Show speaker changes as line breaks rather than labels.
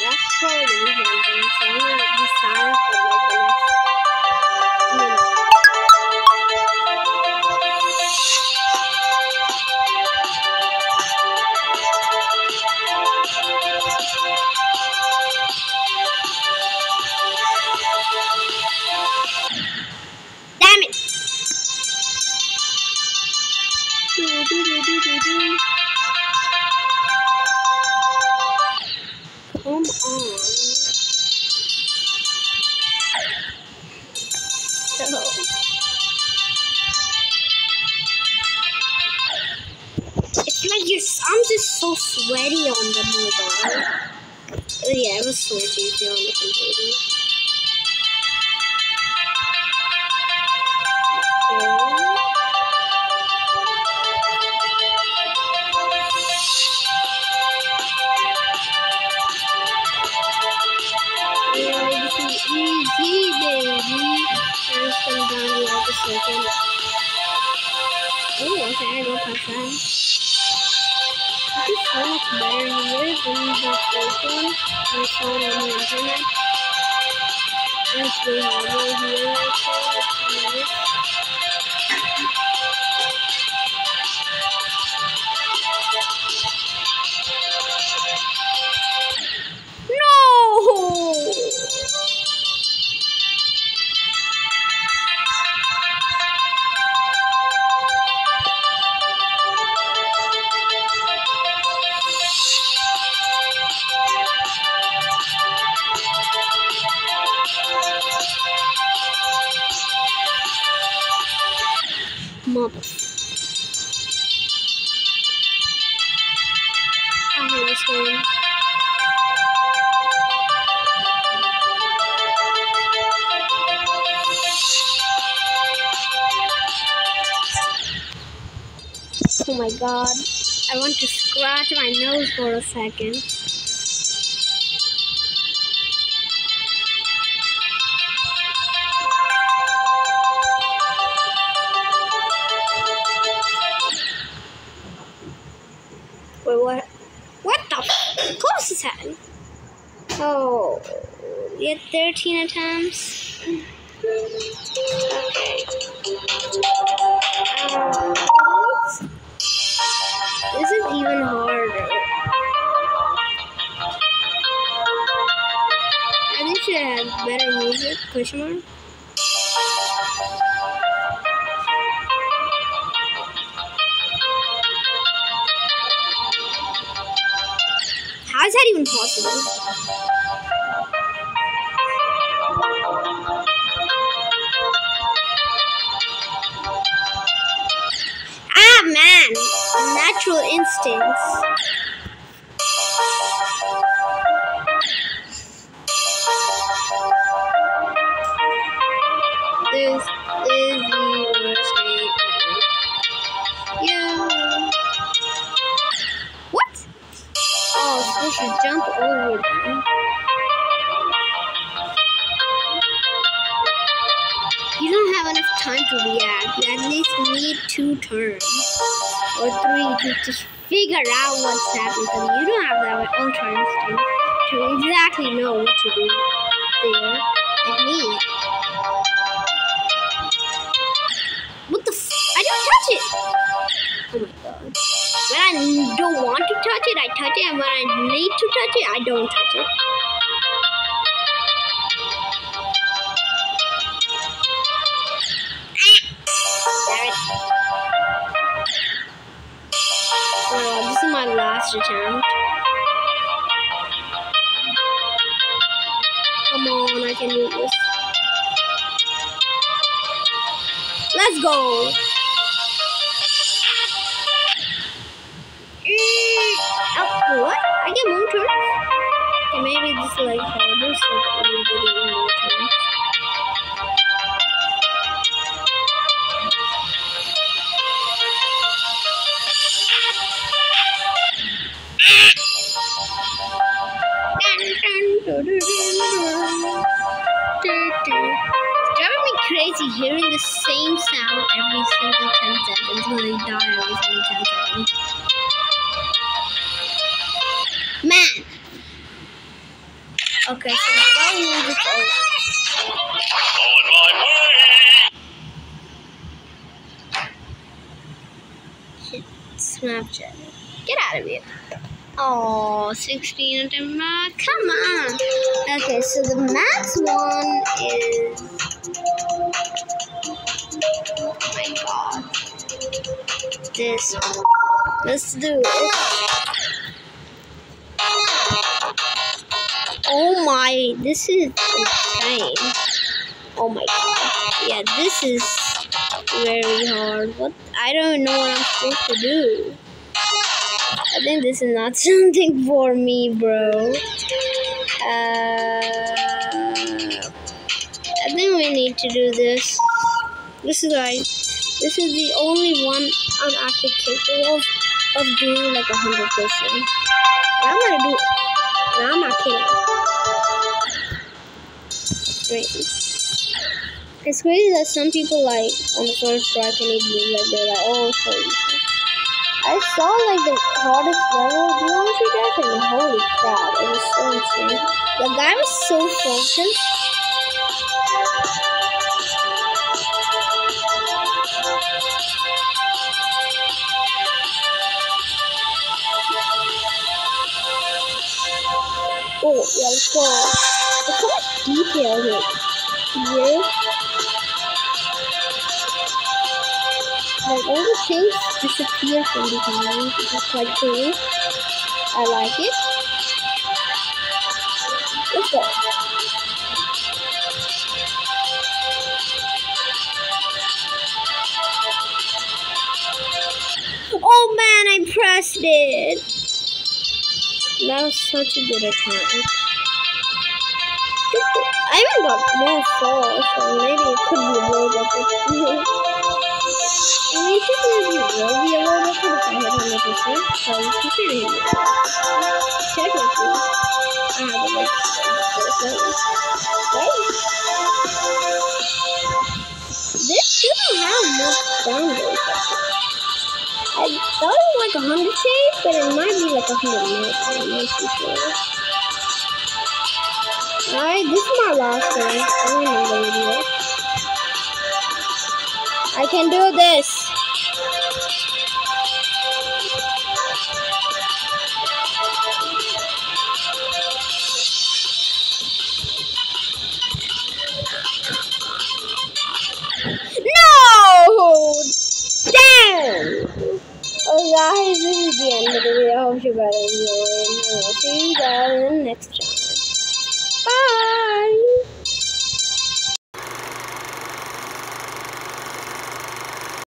That's probably the reason I'm doing so. I'm gonna silent for like the next minute. Damn It's like your I'm just so sweaty on the mobile. Oh, yeah, it was so easier on the computer. That. This is so much better here than the first one I saw on the internet. It's way harder here, actually. It's nice. My god. I want to scratch my nose for a second. Wait, what? What the? f- Close his head. Oh, we had 13 attempts. Okay. Question mark. How is that even possible? Ah, man! Natural instincts. I over them. You don't have enough time to react. You at least need two turns or three to just figure out what's happening. Because you don't have that ultra instinct to to exactly know what to do there. Like me. What the f- I don't touch it! Oh I don't want to touch it, I touch it, and when I need to touch it, I don't touch it. Uh, this is my last attempt. Come on, I can do this. Let's go! What? I get more turns? Okay, maybe this is like so that we get even more turns. Driving me crazy hearing the same sound every single 10 seconds when I die every single 10 seconds. Man! Okay, so the phone music Snapchat. Get out of here. Oh, 16 attempt max. Come on. Okay, so the max one is. Oh my god. This one. Let's do it. Oh my, this is insane. Oh my god. Yeah, this is very hard. What? I don't know what I'm supposed to do. I think this is not something for me, bro. Uh, I think we need to do this. This is like, this is the only one I'm actually capable of, of doing like a hundred percent. I'm gonna do. No, I'm not kidding. It's crazy that some people like on the first try can even like they're like, oh, so easy. I saw like the hardest level of geometry dash and holy crap, it was so insane. The guy was so focused. Oh, yeah, let's go. There's so much detail here. Here. Like all the things disappear from behind, which is quite cool. I like it. Let's go. Oh man, I pressed it. That was such a good attempt. I even got more falls, so maybe it could be a bit. We should maybe will be a little bit if I hit 100%, so you can see it. Technically, I have a like Right? This shouldn't have much download. I thought it was like 100k, but it might be like 100 minutes. I'm not too sure. Alright, this is my last one. I'm gonna the video. I can do this. No! Damn! Oh guys, this is the end of the video. I hope you guys enjoyed. I'll see you guys in the next.